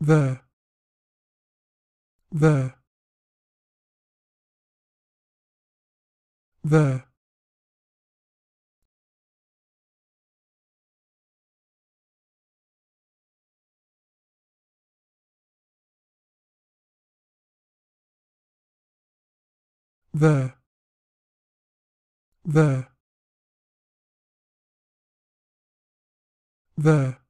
there, there, there. There, there, there.